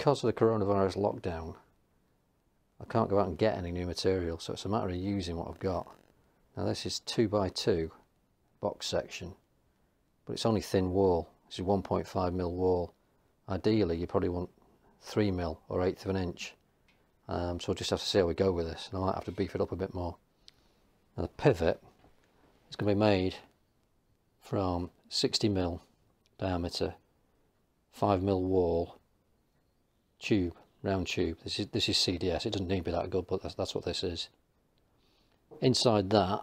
because of the coronavirus lockdown, I can't go out and get any new material, so it's a matter of using what I've got. Now this is 2 by 2 box section, but it's only thin wall. This is 1.5 mil wall. Ideally, you probably want 3 mil or eighth of an inch. Um, so I'll just have to see how we go with this, and I might have to beef it up a bit more. Now the pivot is going to be made from 60 mil diameter, 5 mil wall, tube, round tube. This is this is CDS. It doesn't need to be that good, but that's that's what this is. Inside that,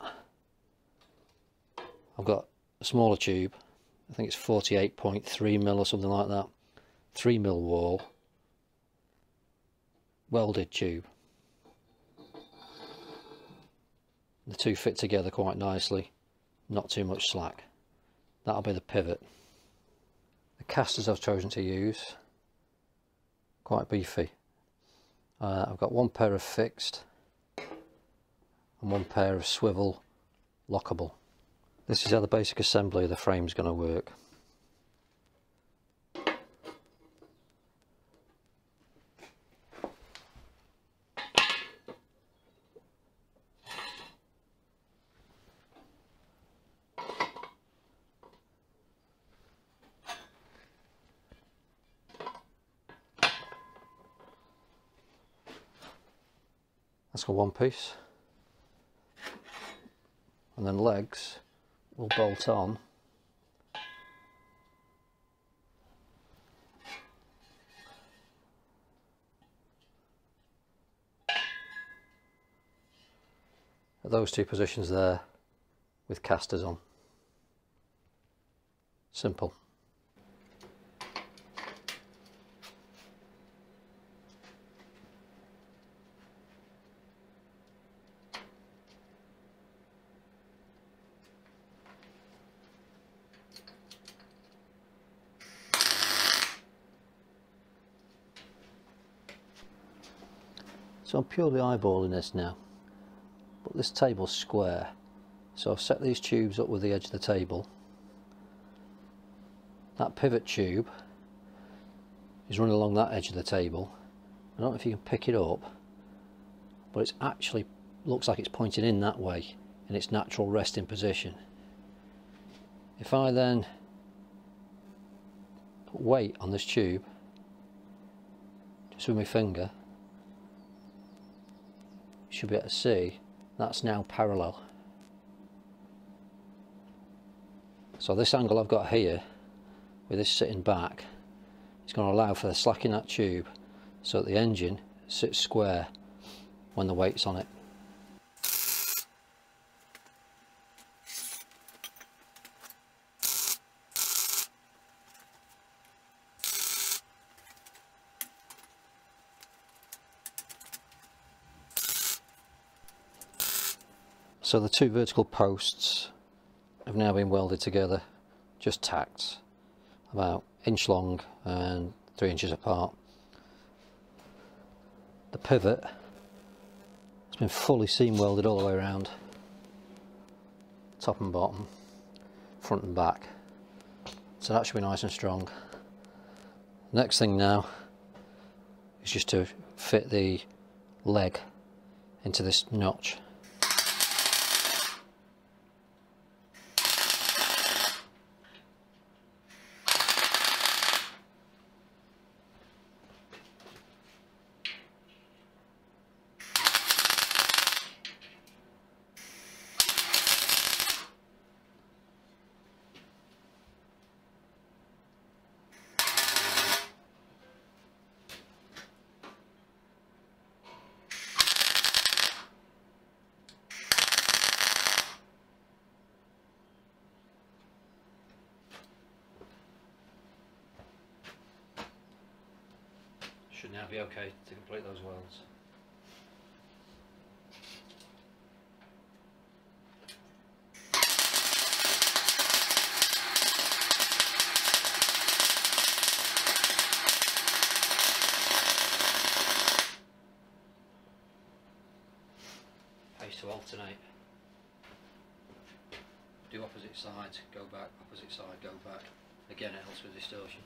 I've got a smaller tube. I think it's 48.3 mil or something like that. 3 mil wall, welded tube. The two fit together quite nicely, not too much slack. That'll be the pivot. The casters I've chosen to use quite beefy. Uh, I've got one pair of fixed and one pair of swivel lockable. This is how the basic assembly of the frame is going to work. That's got one piece. And then legs will bolt on. At those two positions there with casters on. Simple. So I'm purely eyeballing this now. But this table's square. So I've set these tubes up with the edge of the table. That pivot tube is running along that edge of the table. I don't know if you can pick it up, but it actually looks like it's pointing in that way in its natural resting position. If I then put weight on this tube, just with my finger, should be able to see that's now parallel. So this angle I've got here with this sitting back is going to allow for the slack in that tube so that the engine sits square when the weight's on it So the two vertical posts have now been welded together, just tacked, about inch long and three inches apart. The pivot has been fully seam welded all the way around, top and bottom, front and back. So that should be nice and strong. Next thing now is just to fit the leg into this notch. Now be okay to complete those welds. Pace to alternate. Do opposite sides, go back, opposite side, go back. Again it helps with distortion.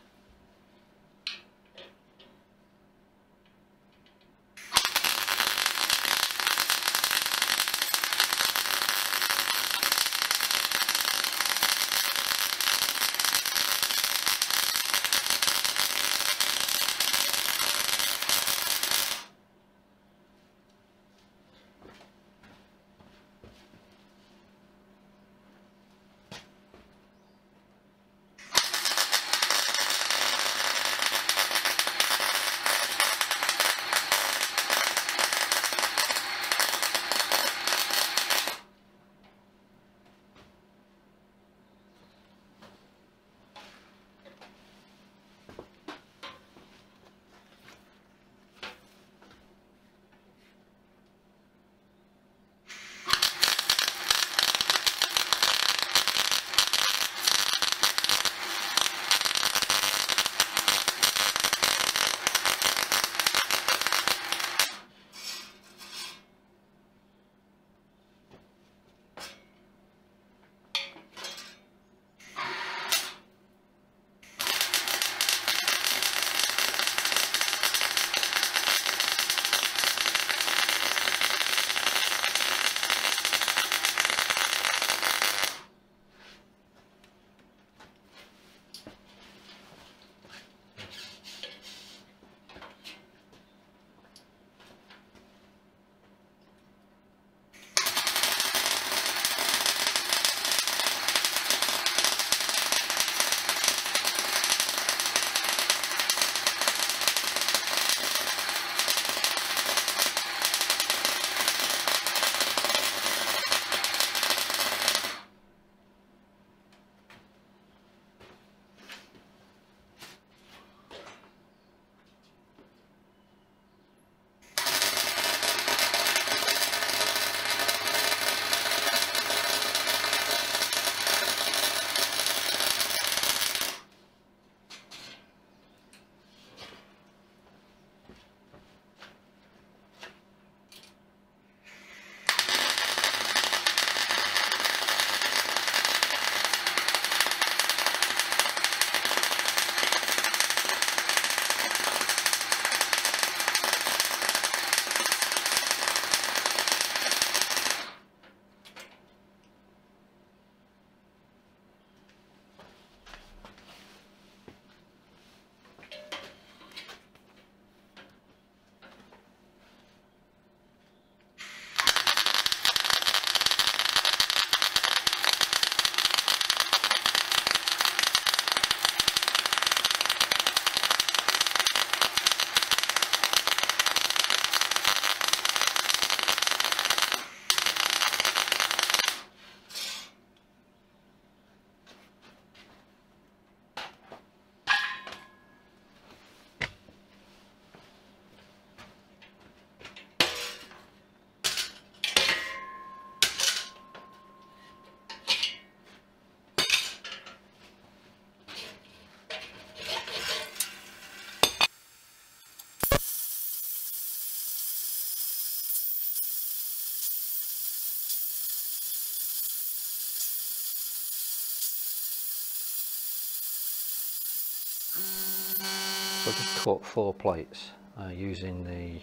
So I've just cut four plates uh, using the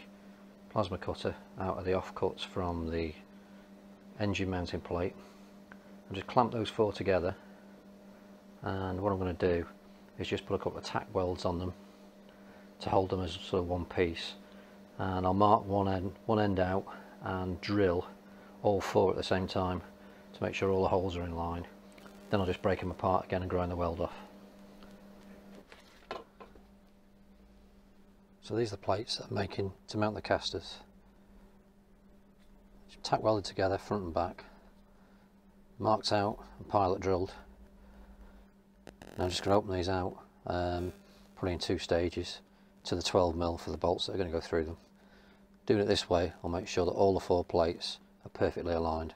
plasma cutter out of the offcuts from the engine mounting plate. I'll just clamp those four together and what I'm going to do is just put a couple of tack welds on them to hold them as sort of one piece and I'll mark one end, one end out and drill all four at the same time to make sure all the holes are in line. Then I'll just break them apart again and grind the weld off. So these are the plates that I'm making to mount the casters. Tack welded together front and back, marked out and pilot drilled. Now I'm just going to open these out, um, probably in two stages to the 12mm for the bolts that are going to go through them. Doing it this way I'll make sure that all the four plates are perfectly aligned.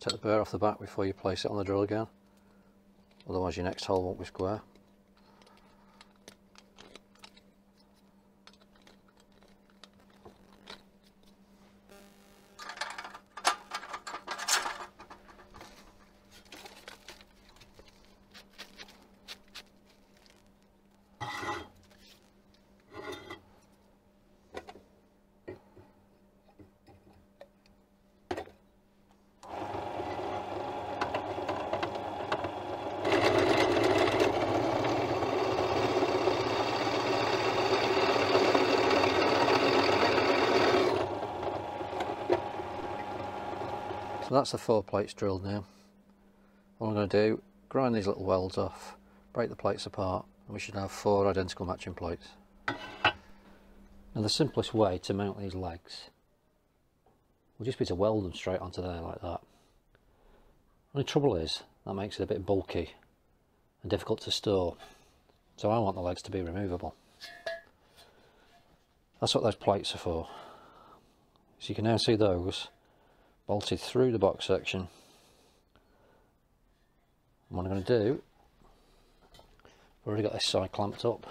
Take the burr off the back before you place it on the drill again, otherwise your next hole won't be square. So that's the four plates drilled now. What I'm going to do, grind these little welds off, break the plates apart, and we should have four identical matching plates. Now the simplest way to mount these legs will just be to weld them straight onto there like that. Only trouble is, that makes it a bit bulky and difficult to store. So I want the legs to be removable. That's what those plates are for. So you can now see those bolted through the box section. And what I'm going to do, I've already got this side clamped up.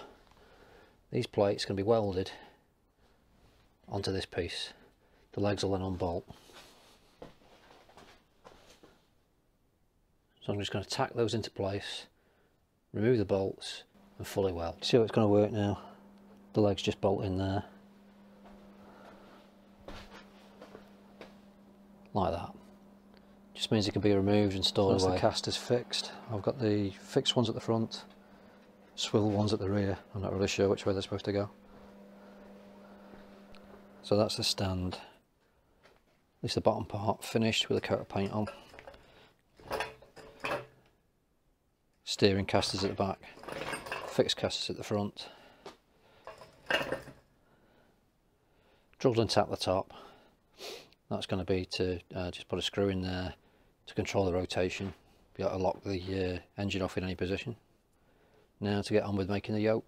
These plates to be welded onto this piece. The legs will then unbolt. So I'm just going to tack those into place, remove the bolts and fully weld. See how it's going to work now. The legs just bolt in there. Like that. Just means it can be removed and stored so away. the casters fixed. I've got the fixed ones at the front, swivel ones at the rear. I'm not really sure which way they're supposed to go. So that's the stand. At least the bottom part finished with a coat of paint on. Steering casters at the back, fixed casters at the front. Drilled and tapped the top that's going to be to uh, just put a screw in there to control the rotation be able to lock the uh, engine off in any position Now to get on with making the yoke.